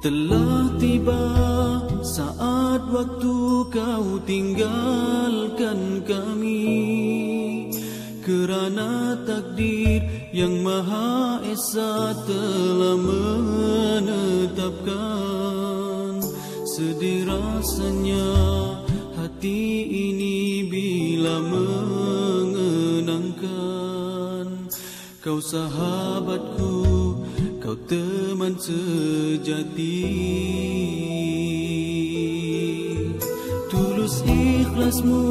Telah tiba saat waktu kau tinggalkan kami. Kerana takdir yang maha esa telah menetapkan Sedih rasanya hati ini bila mengenangkan. Kau sahabatku kau teman sejati. Tulus ikhlasmu,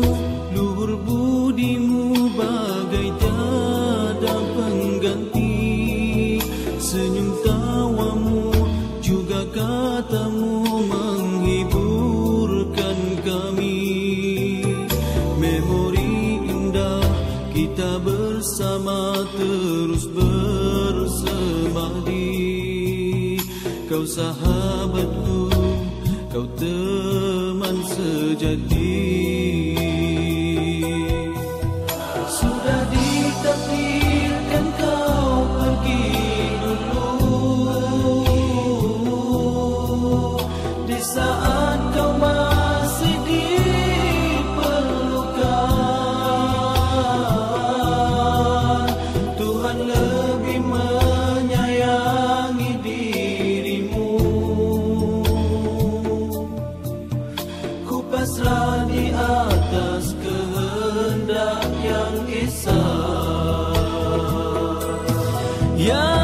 luhur budimu bagai tiada pengganti. Senyum tawamu juga katamu menghiburkan kami. Memori indah kita bersama terus Kau sahabatku, kau teman sejati Yeah.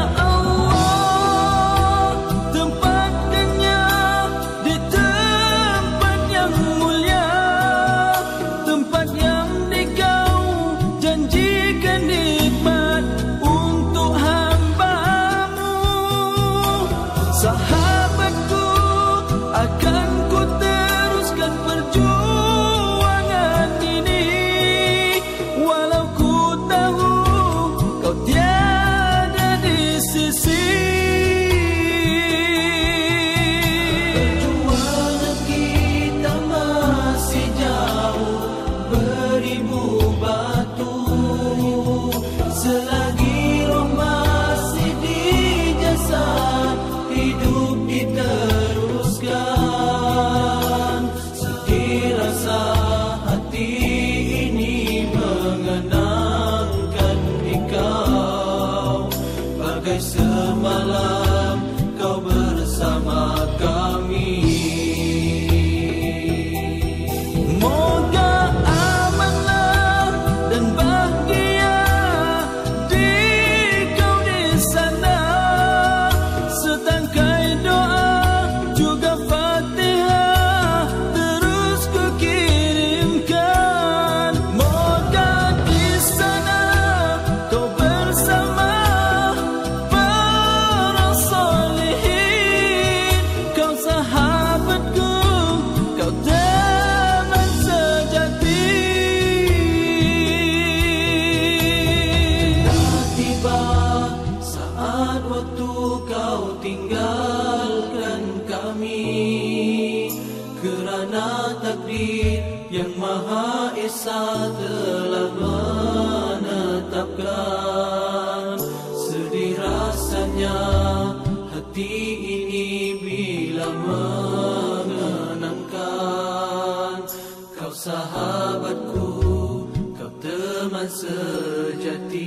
waktu selalu tinggalkan kami. Kerana takdir yang maha esa telah menetapkan Sedih rasanya hati ini bila mengenangkan Kau sahabatku, kau teman sejati